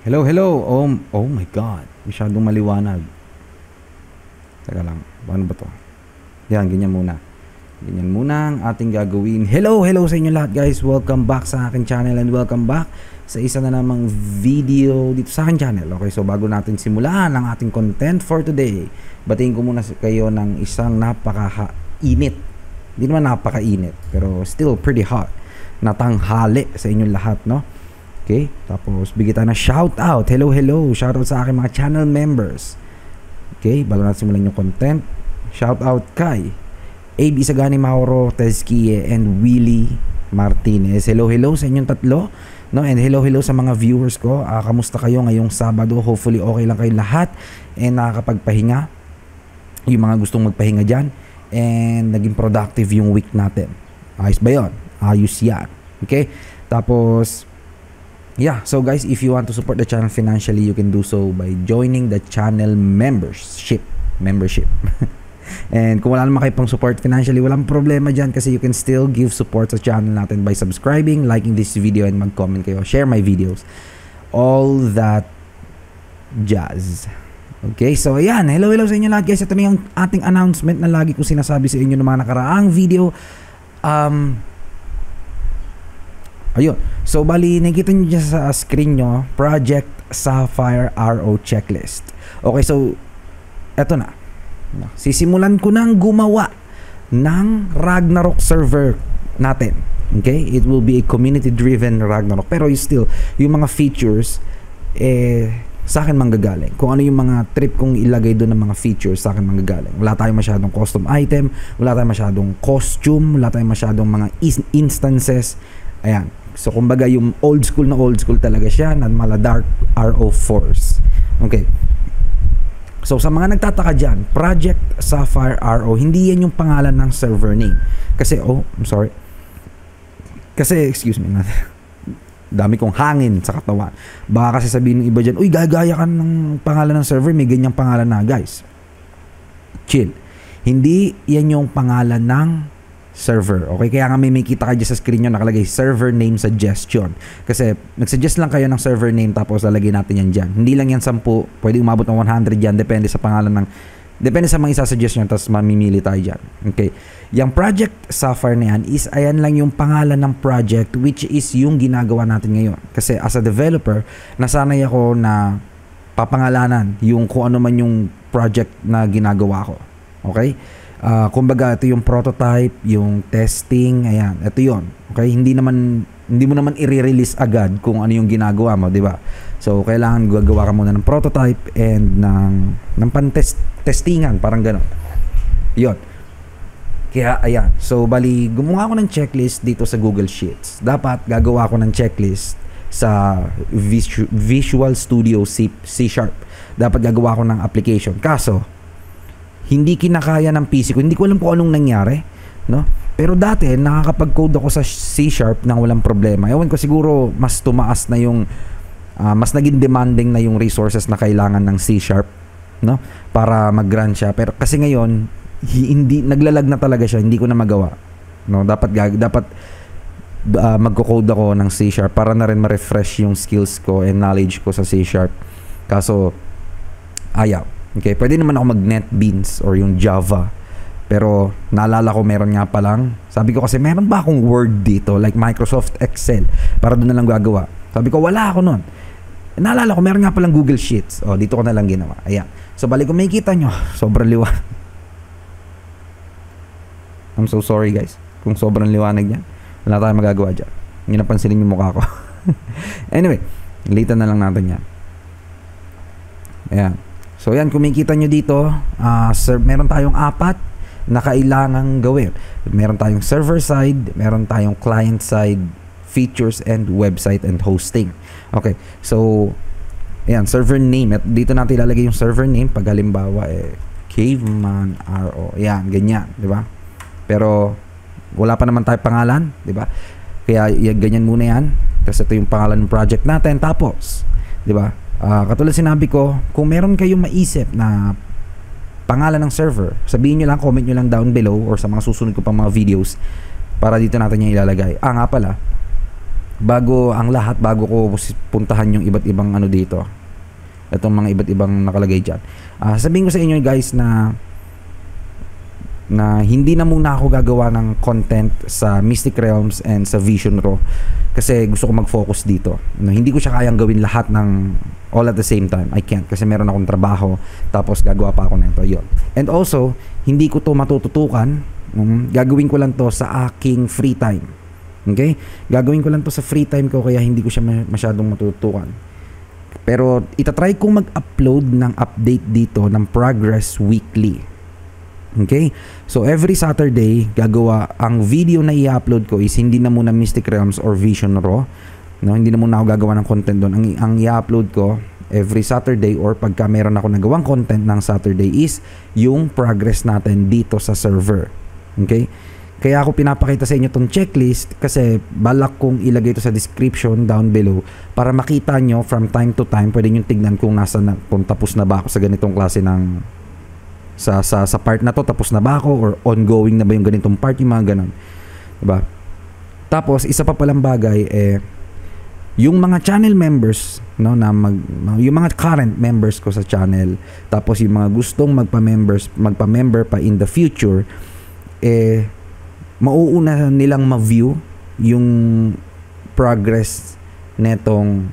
Hello, hello. Oh, oh my God. Masyadong maliwanag. Teka lang. Paano ba to? Yan, ganyan muna. Ganyan muna ang ating gagawin. Hello, hello sa inyo lahat guys. Welcome back sa aking channel and welcome back sa isa na namang video dito sa aking channel. Okay, so bago natin simulan ang ating content for today, batiin ko muna kayo ng isang napaka-init. Hindi naman napaka-init, pero still pretty hot na tanghali sa inyong lahat, no? Okay? Tapos, bigyan ng shout out. Hello, hello. Shout out sa aking mga channel members. Okay? Bago natin simulan yung content. Shout out kay AB Sagani Mauro, Tezkie, and Willie Martinez. Hello, hello sa inyong tatlo. No, and hello, hello sa mga viewers ko. Uh, kamusta kayo ngayong Sabado? Hopefully okay lang kayo lahat and nakakapagpahinga. Yung mga gustong magpahinga dyan. And naging productive yung week natin. Ayos ba yun? Ayos yan. Okay? Tapos, yeah so guys if you want to support the channel financially you can do so by joining the channel membership membership and kung wala naman kayo pang support financially walang problema dyan kasi you can still give support sa channel natin by subscribing liking this video and mag-comment kayo share my videos all that jazz Okay, so ayan. Hello, hello sa inyo lahat guys. Ito na yung ating announcement na lagi ko sinasabi sa inyo ng mga nakaraang video. Um, Ayun. So, bali, nakikita nyo dyan sa screen nyo, Project Sapphire RO Checklist. Okay, so, eto na. Sisimulan ko nang gumawa ng Ragnarok server natin. Okay? It will be a community-driven Ragnarok. Pero still, yung mga features, eh, sa akin manggagaling. Kung ano yung mga trip kong ilagay doon ng mga features, sa akin manggagaling. Wala tayong masyadong custom item, wala tayong masyadong costume, wala tayong masyadong mga instances. Ayan. So, kumbaga, yung old school na old school talaga siya na mala dark RO Force. Okay. So, sa mga nagtataka dyan, Project Sapphire RO, hindi yan yung pangalan ng server name. Kasi, oh, I'm sorry. Kasi, excuse me, dami kong hangin sa katawan. Baka kasi sabihin ng iba dyan, uy, gagaya ka ng pangalan ng server, may ganyang pangalan na, guys. Chill. Hindi yan yung pangalan ng server. Okay, kaya nga may makita kayo sa screen nyo nakalagay server name suggestion. Kasi nag-suggest lang kayo ng server name tapos lalagay natin yan dyan. Hindi lang yan 10, pwede umabot ng 100 yan depende sa pangalan ng depende sa mga isa-suggest nyo tapos mamimili tayo dyan. Okay. Yung project Sapphire na yan is ayan lang yung pangalan ng project which is yung ginagawa natin ngayon. Kasi as a developer, nasanay ako na papangalanan yung kung ano man yung project na ginagawa ko. Okay? Uh, kumbaga ito yung prototype, yung testing, ayan, ito yon. Okay, hindi naman hindi mo naman i-release agad kung ano yung ginagawa mo, 'di ba? So kailangan gagawa ka muna ng prototype and ng ng pan-test testingan, parang gano'n. 'Yon. Kaya ayan. So bali gumawa ako ng checklist dito sa Google Sheets. Dapat gagawa ako ng checklist sa Visual Studio C, C Sharp. Dapat gagawa ako ng application. Kaso hindi kinakaya ng PC ko. Hindi ko alam kung anong nangyari, no? Pero dati nakakapag-code ako sa C Sharp nang walang problema. Ewan ko siguro mas tumaas na yung uh, mas naging demanding na yung resources na kailangan ng C Sharp, no? Para mag-run siya. Pero kasi ngayon hindi naglalag na talaga siya, hindi ko na magawa. No, dapat dapat uh, magko-code ako ng C Sharp para na rin ma-refresh yung skills ko and knowledge ko sa C Sharp. Kaso ayaw Okay, pwede naman ako mag NetBeans or yung Java. Pero naalala ko meron nga pa lang. Sabi ko kasi meron ba akong Word dito like Microsoft Excel para doon na lang gagawa. Sabi ko wala ako noon. Naalala ko meron nga pa lang Google Sheets. Oh, dito ko na lang ginawa. Ayan. So balik ko makikita nyo, sobrang liwanag. I'm so sorry guys. Kung sobrang liwanag niya, wala tayong magagawa dyan. Hindi napansinin yung mukha ko. anyway, litan na lang natin yan. Ayan. So yan, kung makikita nyo dito, uh, sir, meron tayong apat na kailangang gawin. Meron tayong server side, meron tayong client side, features and website and hosting. Okay, so Ayan, server name. At dito natin ilalagay yung server name pag halimbawa eh Caveman RO. Ayan, ganyan, 'di ba? Pero wala pa naman tayo pangalan, 'di ba? Kaya ganyan muna 'yan. Kasi ito yung pangalan ng project natin tapos, 'di ba? Uh, katulad sinabi ko, kung meron kayong maisip na pangalan ng server, sabihin nyo lang, comment nyo lang down below or sa mga susunod ko pang mga videos para dito natin yung ilalagay. Ah, nga pala, bago ang lahat, bago ko puntahan yung iba't ibang ano dito, itong mga iba't ibang nakalagay dyan. Uh, sabihin ko sa inyo guys na na hindi na muna ako gagawa ng content sa Mystic Realms and sa Vision Raw kasi gusto ko mag-focus dito. No, hindi ko siya kayang gawin lahat ng all at the same time. I can't kasi meron akong trabaho tapos gagawa pa ako nito. Yun. And also, hindi ko to matututukan. Um, gagawin ko lang to sa aking free time. Okay? Gagawin ko lang to sa free time ko kaya hindi ko siya masyadong matututukan. Pero itatry kong mag-upload ng update dito ng progress weekly. Okay? So every Saturday, gagawa ang video na i-upload ko is hindi na muna Mystic Realms or Vision Raw. No, hindi na muna ako gagawa ng content doon. Ang ang i-upload ko every Saturday or pagka meron ako nagawang content ng Saturday is yung progress natin dito sa server. Okay? Kaya ako pinapakita sa inyo tong checklist kasi balak kong ilagay ito sa description down below para makita nyo from time to time pwede nyo tignan kung nasa na, kung tapos na ba ako sa ganitong klase ng sa, sa, sa part na to, tapos na ba ako or ongoing na ba yung ganitong part, yung mga ganun. Diba? Tapos, isa pa palang bagay, eh, yung mga channel members, no, na mag, yung mga current members ko sa channel, tapos yung mga gustong magpa-members, magpa-member pa in the future, eh, mauuna nilang ma-view yung progress netong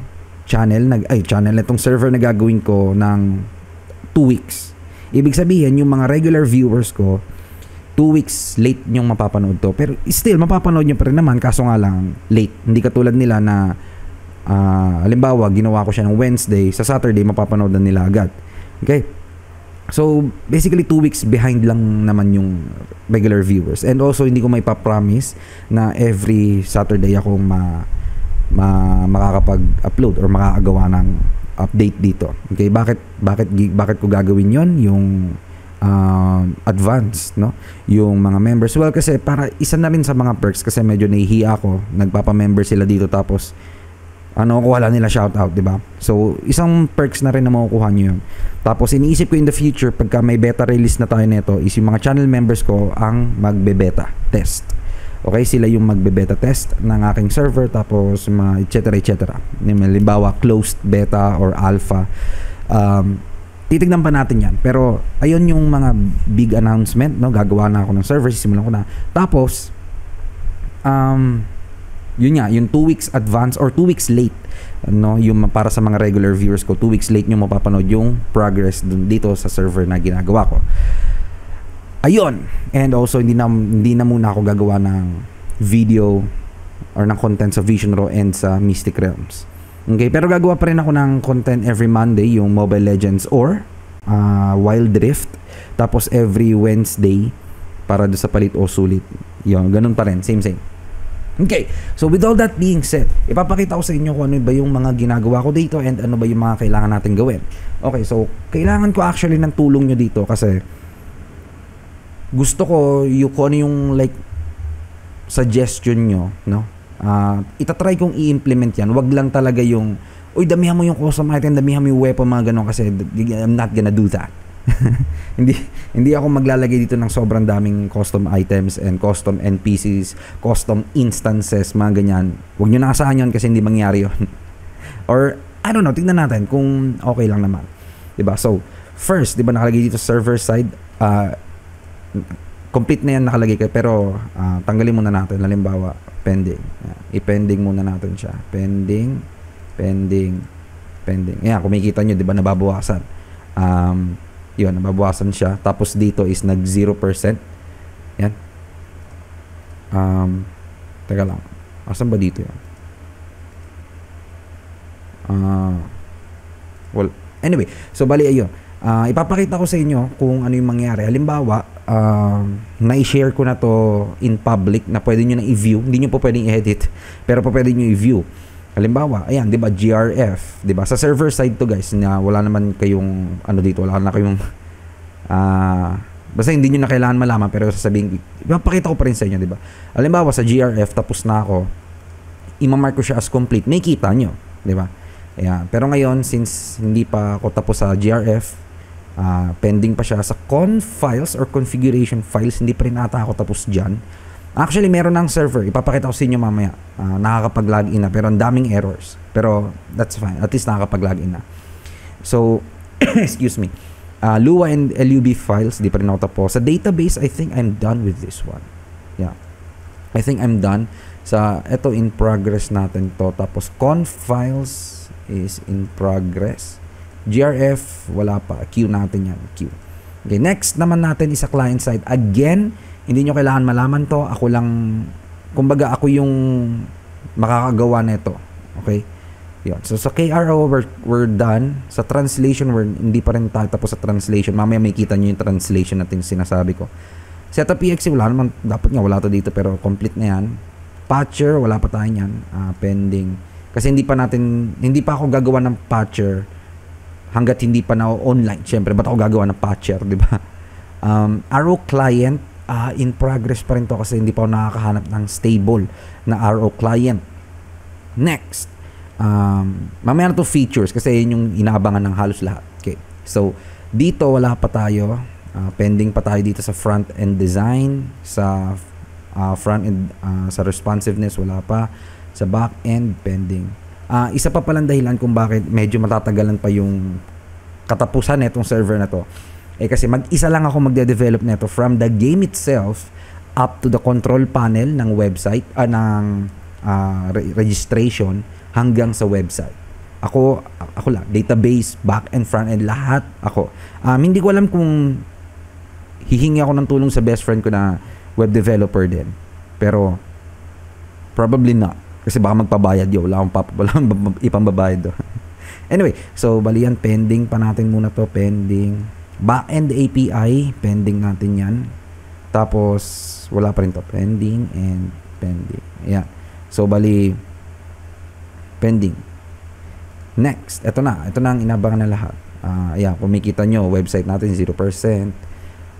channel, nag, ay, channel, netong server na gagawin ko ng 2 weeks. Ibig sabihin, yung mga regular viewers ko, two weeks late yung mapapanood to. Pero still, mapapanood nyo pa rin naman, kaso nga lang, late. Hindi katulad nila na, uh, halimbawa, ginawa ko siya ng Wednesday, sa Saturday, mapapanood na nila agad. Okay? So, basically, two weeks behind lang naman yung regular viewers. And also, hindi ko may pa-promise na every Saturday ako ma, ma makakapag-upload or makakagawa ng update dito. Okay, bakit bakit bakit ko gagawin 'yon yung uh, advance, no? Yung mga members. Well, kasi para isa na rin sa mga perks kasi medyo nahihiya ako, nagpapa-member sila dito tapos ano ko wala nila shout out, 'di ba? So, isang perks na rin na makukuha niyo 'yun. Tapos iniisip ko in the future pagka may beta release na tayo nito is yung mga channel members ko ang magbe-beta test. Okay, sila yung magbe-beta test ng aking server tapos mga etc etc. Halimbawa closed beta or alpha. Um, titignan pa natin yan. Pero ayun yung mga big announcement, no? Gagawa na ako ng server, sisimulan ko na. Tapos um yun nga, yung 2 weeks advance or 2 weeks late no yung para sa mga regular viewers ko 2 weeks late nyo mapapanood yung progress dun dito sa server na ginagawa ko. Ayun and also hindi na hindi na muna ako gagawa ng video or ng content sa Vision Raw and sa Mystic Realms. Okay pero gagawa pa rin ako ng content every Monday yung Mobile Legends or uh, Wild Rift. Tapos every Wednesday para do sa palit o sulit. Yun ganun pa rin same same Okay, so with all that being said, ipapakita ko sa inyo kung ano ba yung mga ginagawa ko dito and ano ba yung mga kailangan natin gawin. Okay, so kailangan ko actually ng tulong nyo dito kasi gusto ko yung kung ano yung like suggestion nyo, no? Uh, itatry kong i-implement yan. Wag lang talaga yung, uy, damihan mo yung custom item, damihan mo yung weapon, mga ganun kasi I'm not gonna do that. hindi hindi ako maglalagay dito ng sobrang daming custom items and custom NPCs, custom instances, mga ganyan. Huwag niyo na asahan yun kasi hindi mangyari yun. Or, I don't know, tingnan natin kung okay lang naman. 'Di ba So, first, 'di ba nakalagay dito server side, uh, complete na yan nakalagay kayo pero uh, tanggalin muna natin halimbawa pending i-pending muna natin siya pending pending pending yan kumikita nyo di ba nababawasan um, yun nababawasan siya tapos dito is nag 0% yan um, teka lang asan ba dito yan uh, well anyway so bali ayun uh, ipapakita ko sa inyo kung ano yung mangyari. Halimbawa, uh, na-share ko na to in public na pwede nyo na i-view. Hindi nyo po pwedeng i-edit, pero po pwede nyo i-view. Halimbawa, ayan, 'di ba, GRF, 'di ba? Sa server side to, guys, na wala naman kayong ano dito, wala na kayong uh, basta hindi niyo na kailangan malaman pero sasabihin, ipapakita ko pa rin sa inyo, 'di ba? Halimbawa sa GRF tapos na ako, i-mark ko siya as complete. May kita nyo, 'di ba? Ayan. Pero ngayon, since hindi pa ako tapos sa GRF, uh, pending pa siya sa con files or configuration files hindi pa rin ata ako tapos dyan Actually, meron ng server. Ipapakita ko sa inyo mamaya. Uh, nakakapag-login na. Pero ang daming errors. Pero that's fine. At least nakakapag-login na. So, excuse me. Uh, Lua and LUB files, di pa rin ako. Sa database, I think I'm done with this one. Yeah. I think I'm done. Sa, ito in progress natin to. Tapos, conf files is in progress. GRF, wala pa. Q natin yan. Q. Okay, next naman natin is sa client side. Again, hindi nyo kailangan malaman to. Ako lang, kumbaga ako yung makakagawa nito. Okay? Yun. So sa KRO, we're, we're done. Sa translation, we're, hindi pa rin tayo tapos sa translation. Mamaya may kita nyo yung translation natin sinasabi ko. Setup PXE, wala naman, dapat nga wala to dito pero complete na yan. Patcher, wala pa tayo yan. Uh, pending. Kasi hindi pa natin, hindi pa ako gagawa ng patcher hanggat hindi pa na online. Siyempre, ba't ako gagawa ng patcher, di ba? Um, Arrow client, uh, in progress pa rin to kasi hindi pa ako nakakahanap ng stable na RO client. Next, um, mamaya na to features kasi yun yung inaabangan ng halos lahat. Okay. So, dito wala pa tayo. Uh, pending pa tayo dito sa front end design, sa uh, front end, uh, sa responsiveness wala pa, sa back end pending. Uh, isa pa palang dahilan kung bakit medyo matatagalan pa yung katapusan nitong server na to eh kasi mag-isa lang ako magde-develop nito from the game itself up to the control panel ng website, uh, ng uh, re- registration hanggang sa website. Ako, ako lang, database, back and front end, lahat ako. Um, hindi ko alam kung hihingi ako ng tulong sa best friend ko na web developer din. Pero, probably not. Kasi baka magpabayad yun. Wala akong pap- wala akong ipambabayad do. anyway, so balian pending pa natin muna to. Pending backend API, pending natin yan. Tapos, wala pa rin to. Pending and pending. Yeah. So, bali, pending. Next, ito na. Ito na ang inabangan na lahat. Uh, yeah, kung makita nyo, website natin 0%.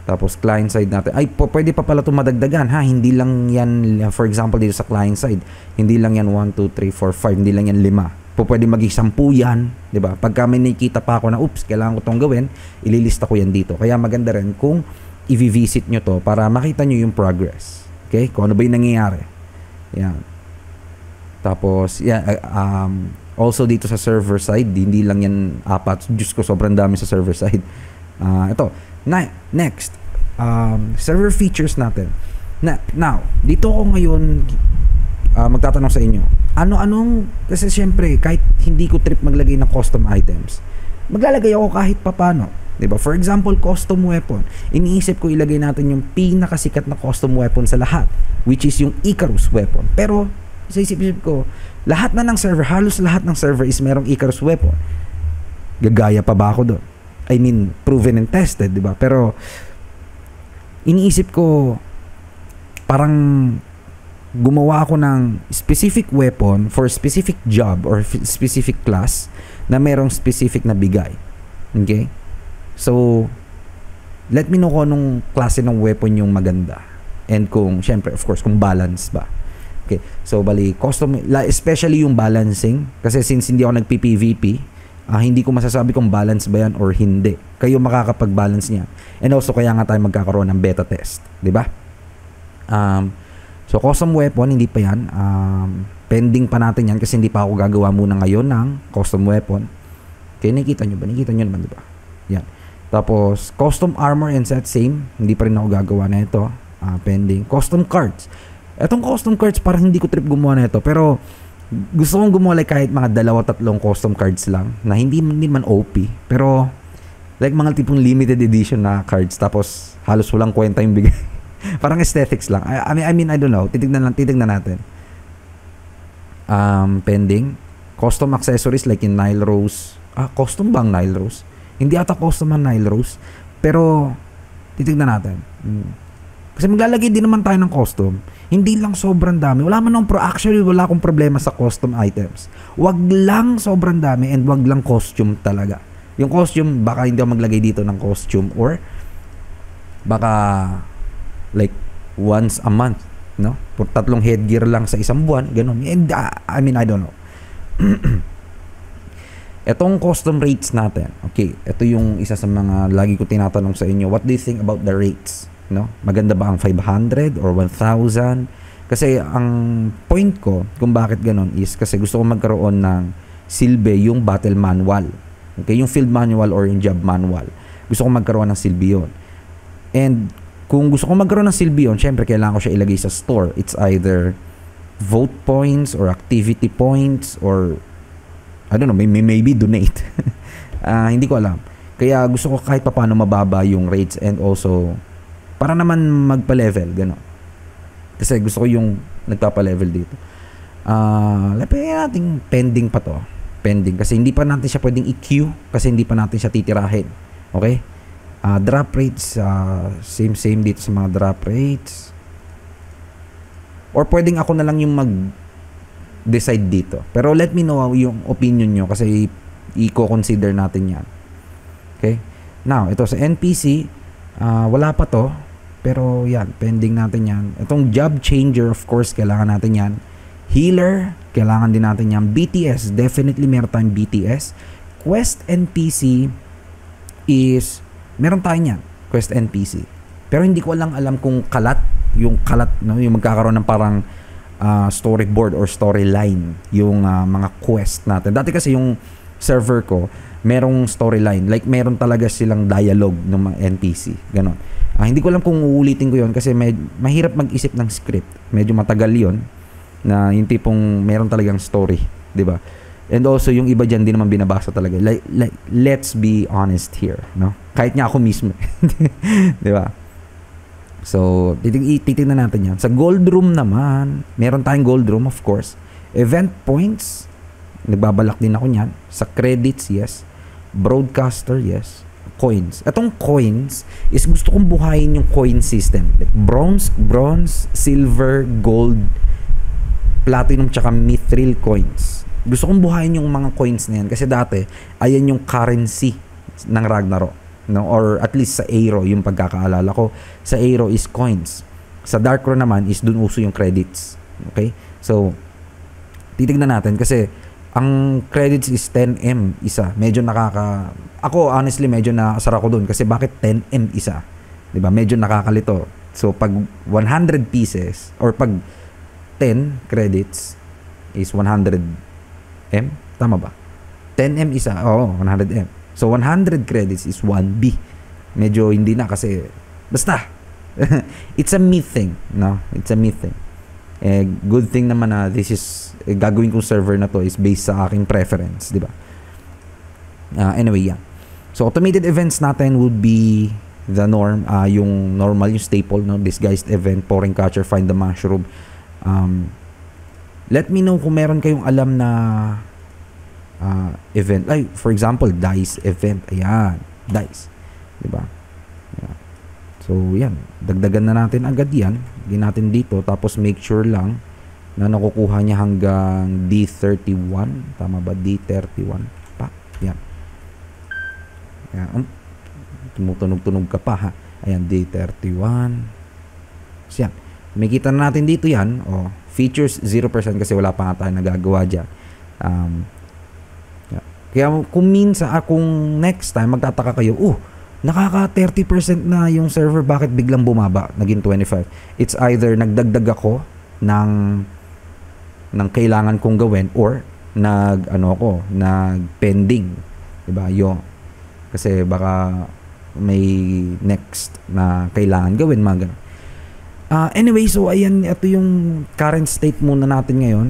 Tapos client side natin. Ay, pwede pa pala itong madagdagan ha. Hindi lang yan, for example, dito sa client side, hindi lang yan 1, 2, 3, 4, 5. Hindi lang yan 5 po pwede maging sampu yan, 'di ba? Pagka may nakita pa ako na oops, kailangan ko tong gawin, ililista ko yan dito. Kaya maganda rin kung i-visit nyo to para makita nyo yung progress. Okay? Kung ano ba yung nangyayari. Yan. Tapos, yeah, um, also dito sa server side, hindi lang yan apat. Diyos ko, sobrang dami sa server side. Uh, ito. Na, next, um, server features natin. Na, now, dito ako ngayon uh, magtatanong sa inyo ano-anong, kasi syempre, kahit hindi ko trip maglagay ng custom items, maglalagay ako kahit papano. ba? For example, custom weapon. Iniisip ko ilagay natin yung pinakasikat na custom weapon sa lahat, which is yung Icarus weapon. Pero sa isip-isip ko, lahat na ng server, halos lahat ng server is merong Icarus weapon. Gagaya pa ba ako doon? I mean, proven and tested, 'di ba? Pero iniisip ko parang gumawa ako ng specific weapon for specific job or specific class na merong specific na bigay. Okay? So, let me know kung anong klase ng weapon yung maganda. And kung, syempre, of course, kung balance ba. Okay. So, bali, custom, especially yung balancing. Kasi since hindi ako nag-PPVP, uh, ah, hindi ko masasabi kung balance ba yan or hindi. Kayo makakapag-balance niya. And also, kaya nga tayo magkakaroon ng beta test. ba? Diba? Um, So, custom weapon, hindi pa yan. Um, pending pa natin yan kasi hindi pa ako gagawa muna ngayon ng custom weapon. Okay, nakikita nyo ba? Nakikita nyo naman, di ba? Yan. Tapos, custom armor and set, same. Hindi pa rin ako gagawa na ito. Uh, pending. Custom cards. Etong custom cards, parang hindi ko trip gumawa na ito. Pero, gusto kong gumawa like kahit mga dalawa, tatlong custom cards lang na hindi, hindi man OP. Pero, like mga tipong limited edition na cards. Tapos, halos walang kwenta yung bigay. Parang aesthetics lang. I, I mean, I mean, I don't know. Titignan lang, titignan natin. Um, pending. Custom accessories like in Nile Rose. Ah, custom bang Nile Rose? Hindi ata custom ang Nile Rose. Pero, titignan natin. Hmm. Kasi maglalagay din naman tayo ng custom. Hindi lang sobrang dami. Wala man akong pro actually wala akong problema sa custom items. Wag lang sobrang dami and wag lang costume talaga. Yung costume baka hindi ako maglagay dito ng costume or baka like once a month, no? For tatlong headgear lang sa isang buwan, ganun. And uh, I mean, I don't know. Etong custom rates natin. Okay, ito yung isa sa mga lagi ko tinatanong sa inyo. What do you think about the rates? no? Maganda ba ang 500 or 1,000? Kasi ang point ko kung bakit ganon is kasi gusto ko magkaroon ng silbi yung battle manual. Okay, yung field manual or yung job manual. Gusto ko magkaroon ng silbi yun. And kung gusto ko magkaroon ng silbi yun, syempre kailangan ko siya ilagay sa store. It's either vote points or activity points or I don't know, may, may maybe donate. uh, hindi ko alam. Kaya gusto ko kahit paano mababa yung rates and also para naman magpa-level, gano'n. Kasi gusto ko yung nagpapa-level dito. Ah, uh, natin pending pa to. Pending kasi hindi pa natin siya pwedeng i-queue kasi hindi pa natin siya titirahin. Okay? Uh, drop rates uh, same same dito sa mga drop rates. Or pwedeng ako na lang yung mag decide dito. Pero let me know yung opinion nyo kasi i-consider natin yan. Okay? Now, ito sa NPC, uh, wala pa to. Pero yan, pending natin yan. Itong job changer, of course, kailangan natin yan. Healer, kailangan din natin yan. BTS, definitely meron tayong BTS. Quest NPC is, meron tayong yan. Quest NPC. Pero hindi ko lang alam kung kalat, yung kalat, no, yung magkakaroon ng parang uh, storyboard or storyline yung uh, mga quest natin. Dati kasi yung server ko, merong storyline. Like, meron talaga silang dialogue ng mga NPC. Ganon. Ah, hindi ko alam kung uulitin ko yon kasi med- mahirap mag-isip ng script. Medyo matagal yon na yung tipong meron talagang story, 'di ba? And also yung iba diyan din naman binabasa talaga. Like, like let's be honest here, no? Kahit nga ako mismo, 'di ba? So, titig natin 'yan. Sa gold room naman, meron tayong gold room of course. Event points, nagbabalak din ako niyan. Sa credits, yes. Broadcaster, yes coins. Itong coins is gusto kong buhayin yung coin system. Like bronze, bronze, silver, gold, platinum, tsaka mithril coins. Gusto kong buhayin yung mga coins na yan kasi dati, ayan yung currency ng Ragnarok. No? Or at least sa Aero, yung pagkakaalala ko. Sa Aero is coins. Sa Darkro naman is dun uso yung credits. Okay? So, titignan natin kasi ang credits is 10M isa. Medyo nakaka ako honestly medyo nakasar ako doon kasi bakit 10M isa? 'Di ba? Medyo nakakalito. So pag 100 pieces or pag 10 credits is 100M, tama ba? 10M isa, oo, 100M. So 100 credits is 1B. Medyo hindi na kasi basta it's a myth thing, no? It's a myth thing. Eh, good thing naman na this is eh, gagawin kong server na to is based sa aking preference, di ba? Uh, anyway, yeah. So, automated events natin would be the norm, uh, yung normal, yung staple, no? disguised event, pouring catcher, find the mushroom. Um, let me know kung meron kayong alam na uh, event. Like, for example, DICE event. Ayan, DICE. Di ba? Yeah. So, yan. Dagdagan na natin agad yan. Lagyan natin dito. Tapos, make sure lang na nakukuha niya hanggang D31. Tama ba? D31 pa. Yan. Yan. Um, tumutunog-tunog ka pa ha. Ayan, D31. So, yan. Makikita na natin dito yan. Oh, features 0% kasi wala pa nga tayo nagagawa dyan. Um, yeah. Kaya kung minsan, ah, kung next time magtataka kayo, uh, nakaka 30% na yung server, bakit biglang bumaba? Naging 25. It's either nagdagdag ako ng ng kailangan kong gawin or nag ano ko, nag pending, 'di ba? Yo. Kasi baka may next na kailangan gawin mga ganun. Uh, anyway, so ayan, ito yung current state muna natin ngayon.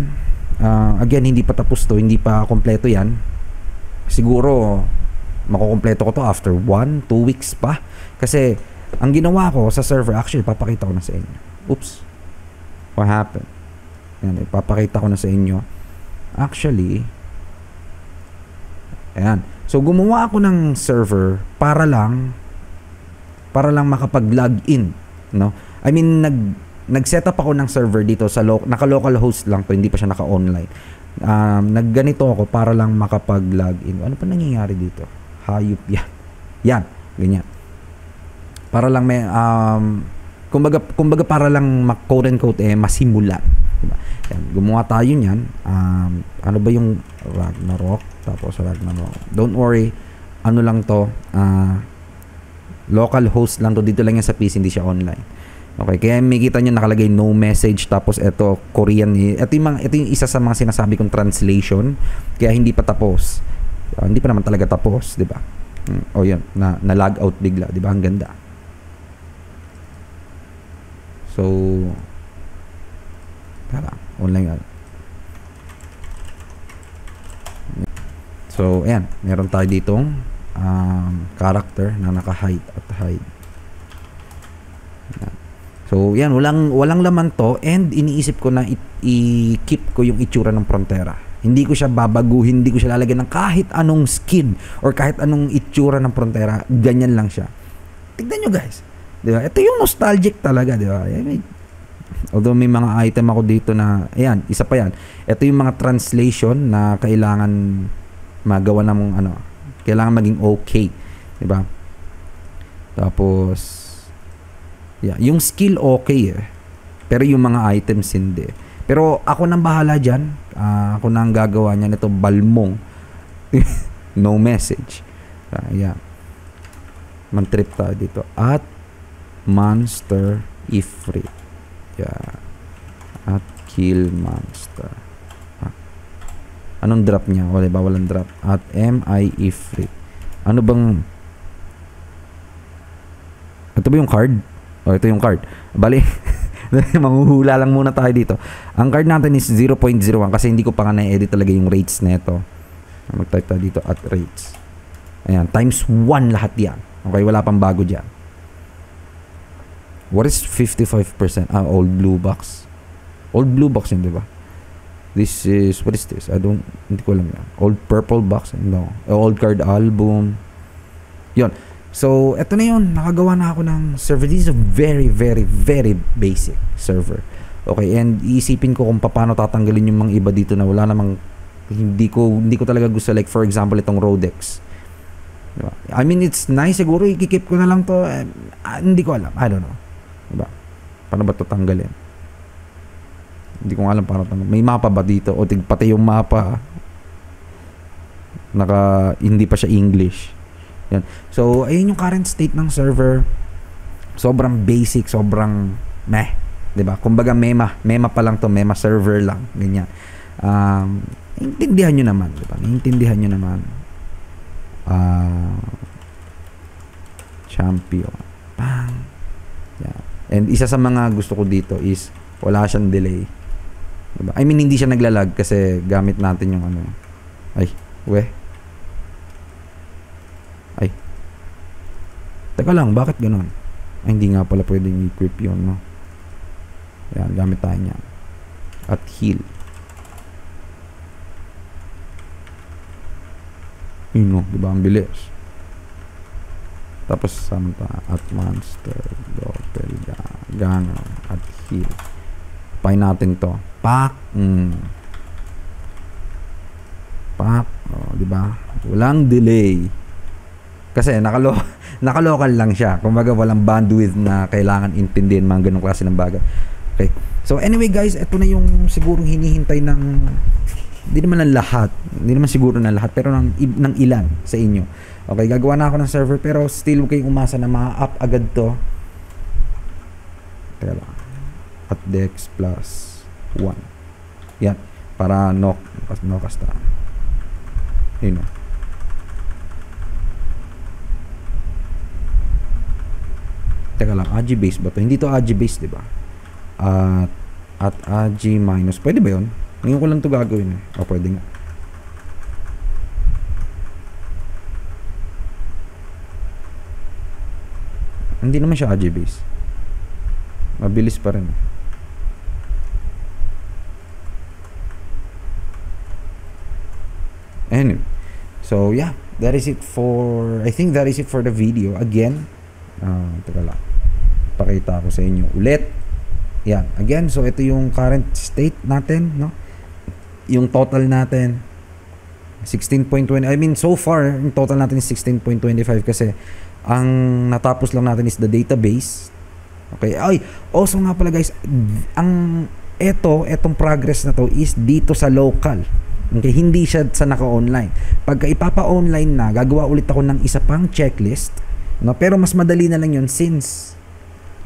Uh, again, hindi pa tapos to, hindi pa kompleto yan. Siguro, makukompleto ko to after 1, 2 weeks pa. Kasi, ang ginawa ko sa server, actually, papakita ko na sa inyo. Oops. What happened? Yan, ipapakita ko na sa inyo. Actually, ayan. So, gumawa ako ng server para lang para lang makapag-log in, no? I mean, nag nag-set up ako ng server dito sa lo- naka-local host lang to, hindi pa siya naka-online. Um, nagganito ako para lang makapag-log in. Ano pa nangyayari dito? Hayop yan. Yan, ganyan. Para lang may um kumbaga kumbaga para lang quote and quote eh masimula Diba? Yan, gumawa tayo niyan. Um, ano ba yung Ragnarok? Tapos Ragnarok. Don't worry. Ano lang to. Uh, Local host lang to. Dito lang yan sa PC, hindi siya online. Okay, kaya may kita nyo nakalagay no message tapos ito Korean ito yung, mga, ito yung isa sa mga sinasabi kong translation kaya hindi pa tapos. Uh, hindi pa naman talaga tapos di ba? Hmm. oh yan na, na lag out bigla di ba? Ang ganda. So tara online so ayan meron tayo ditong um, character na naka-hide at hide. So, yan, walang, walang laman to and iniisip ko na i-keep ko yung itsura ng Frontera. Hindi ko siya babaguhin, hindi ko siya lalagyan ng kahit anong skin or kahit anong itsura ng Frontera. Ganyan lang siya. Tignan nyo guys. Di ba? Ito yung nostalgic talaga, di ba? Although may mga item ako dito na, ayan, isa pa yan. Ito yung mga translation na kailangan magawa ng ano, kailangan maging okay. 'Di ba? Tapos yeah, yung skill okay eh. Pero yung mga items hindi. Pero ako nang bahala diyan. Uh, ako nang gagawa niyan ito balmong. no message. Uh, yeah. Man-trip tayo dito. At monster ifrit. Yeah. At kill monster. Anong drop niya? O, diba? Walang drop. At MI Ifrit. Ano bang... Ito ba yung card? O, ito yung card. Bali, manghuhula lang muna tayo dito. Ang card natin is 0.01 kasi hindi ko pa nga na-edit talaga yung rates nito. Mag-type tayo dito at rates. Ayan, times 1 lahat yan. Okay, wala pang bago dyan. What is 55%? Ah, old blue box. Old blue box yun, di ba? This is, what is this? I don't, hindi ko alam yan. Old Purple Box? No. Old Card Album. Yon. So, eto na yun. Nakagawa na ako ng server. This is a very, very, very basic server. Okay, and iisipin ko kung paano tatanggalin yung mga iba dito na wala namang hindi ko hindi ko talaga gusto like for example itong Rodex. Diba? I mean it's nice siguro ikikip ko na lang to. Ah, hindi ko alam. I don't know. Diba? Paano ba to tanggalin? Hindi ko alam paano tanong. May mapa ba dito? O tig, pati yung mapa naka hindi pa siya English. Yan. So, ayun yung current state ng server. Sobrang basic, sobrang meh. ba? Kumbaga mema, mema pa lang to, mema server lang, ganyan. Um, intindihan niyo naman, 'di ba? Intindihan niyo naman. Uh, champion. Bang. Yeah. And isa sa mga gusto ko dito is wala siyang delay. Diba? I mean, hindi siya naglalag kasi gamit natin yung ano. Ay, we. Teka lang, bakit ganun? Ay, hindi nga pala pwedeng equip yun, no? Yan, gamit tayo niya. At heal. Yun, no? Diba? Ang bilis. Tapos, samta, at monster, doppelganger, at heal. Pay natin to. Pak. Mm. Pak. Oh, di ba? Walang delay. Kasi nakalo nakalocal lang siya. Kumbaga walang bandwidth na kailangan intindihin mga ganung klase ng bagay. Okay. So anyway guys, ito na yung siguro hinihintay ng hindi naman ng lahat. Hindi naman siguro ng lahat pero ng, ng ilan sa inyo. Okay, gagawa na ako ng server pero still huwag kayong umasa na ma-up agad to. Teka lang. At Dex plus 1. Yan. Para no, no kasta. Yun o. Teka lang, AG base ba to? Hindi to AG base, di ba? At, at AG minus. Pwede ba yun? Ngayon ko lang to gagawin eh. O, pwede nga. Hindi naman siya AG base. Mabilis pa rin. Anyway, so yeah, that is it for, I think that is it for the video. Again, uh, teka lang, pakita ko sa inyo ulit. Yan, again, so ito yung current state natin, no? Yung total natin, 16.20, I mean, so far, yung total natin is 16.25 kasi ang natapos lang natin is the database. Okay, ay, also nga pala guys, ang eto, etong progress na to is dito sa local. Okay, hindi siya sa naka-online. Pagka ipapa-online na, gagawa ulit ako ng isa pang checklist No? Pero mas madali na lang yun since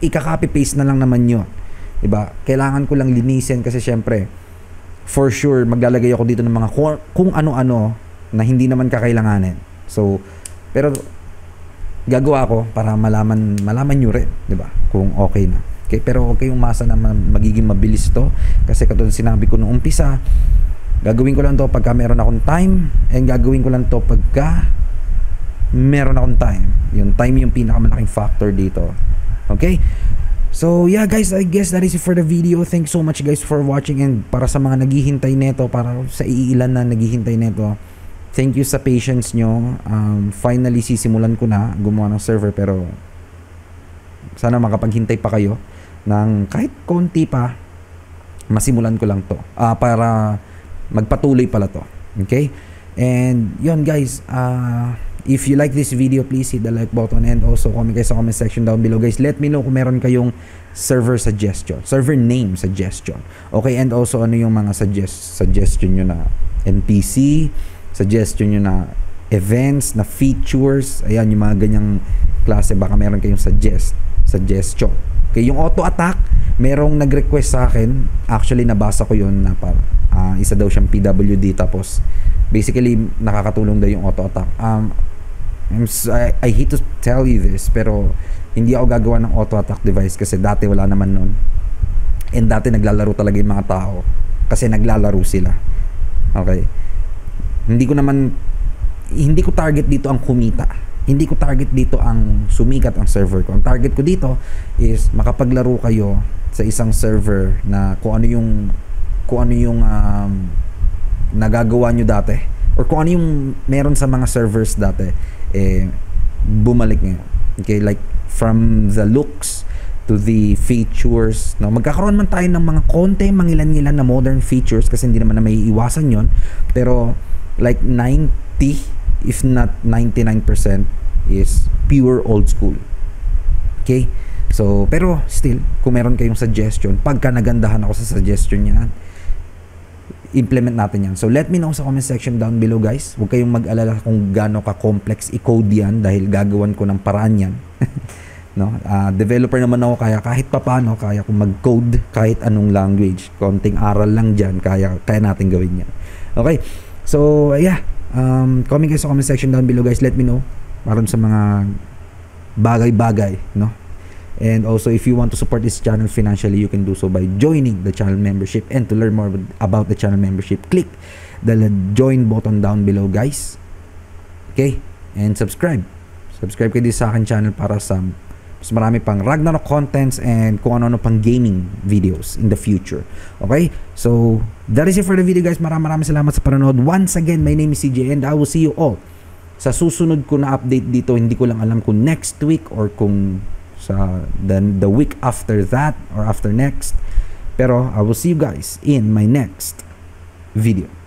ika-copy paste na lang naman yun. 'Di ba? Kailangan ko lang linisin kasi syempre for sure maglalagay ako dito ng mga kung ano-ano na hindi naman kakailanganin. So, pero gagawa ko para malaman malaman niyo rin, 'di ba? Kung okay na. Okay, pero huwag kayong masa na magiging mabilis to kasi katulad sinabi ko nung umpisa, gagawin ko lang to pagka meron akong time and gagawin ko lang to pagka meron akong time. Yung time yung pinakamalaking factor dito. Okay? So yeah guys, I guess that is it for the video. Thanks so much guys for watching and para sa mga naghihintay nito, para sa iilan na naghihintay nito, thank you sa patience nyo. Um, finally sisimulan ko na gumawa ng server pero sana makapaghintay pa kayo ng kahit konti pa masimulan ko lang to uh, para magpatuloy pala to okay and yon guys uh, if you like this video please hit the like button and also comment guys sa comment section down below guys let me know kung meron kayong server suggestion server name suggestion okay and also ano yung mga suggest suggestion nyo na NPC suggestion nyo na events na features ayan yung mga ganyang klase baka meron kayong suggest suggestion Okay, yung auto attack, merong nag-request sa akin. Actually, nabasa ko yun na par, uh, isa daw siyang PWD tapos basically nakakatulong daw yung auto attack. Um, I, I hate to tell you this pero hindi ako gagawa ng auto attack device kasi dati wala naman nun. And dati naglalaro talaga yung mga tao kasi naglalaro sila. Okay. Hindi ko naman hindi ko target dito ang kumita hindi ko target dito ang sumikat ang server ko. Ang target ko dito is makapaglaro kayo sa isang server na kung ano yung kung ano yung um, nagagawa nyo dati or kung ano yung meron sa mga servers dati eh bumalik ngayon. Okay, like from the looks to the features, no. Magkakaroon man tayo ng mga konti mangilan-ngilan na modern features kasi hindi naman na may iwasan 'yon. Pero like 90 if not 99% is pure old school. Okay? So, pero still, kung meron kayong suggestion, pagka nagandahan ako sa suggestion niyan, implement natin yan. So, let me know sa comment section down below, guys. Huwag kayong mag-alala kung gaano ka-complex i-code yan dahil gagawan ko ng paraan yan. no? Uh, developer naman ako, kaya kahit papano, kaya kong mag-code kahit anong language. Konting aral lang dyan, kaya, kaya natin gawin yan. Okay? So, yeah. Um, comment guys sa comment section down below guys. Let me know. Maroon sa mga bagay-bagay, no? And also, if you want to support this channel financially, you can do so by joining the channel membership. And to learn more about the channel membership, click the join button down below, guys. Okay? And subscribe. Subscribe kayo sa akin channel para sa mas marami pang Ragnarok contents and kung ano-ano pang gaming videos in the future. Okay? So, that is it for the video guys. Maraming maraming salamat sa panonood. Once again, my name is CJ and I will see you all sa susunod ko na update dito. Hindi ko lang alam kung next week or kung sa the, the week after that or after next. Pero I will see you guys in my next video.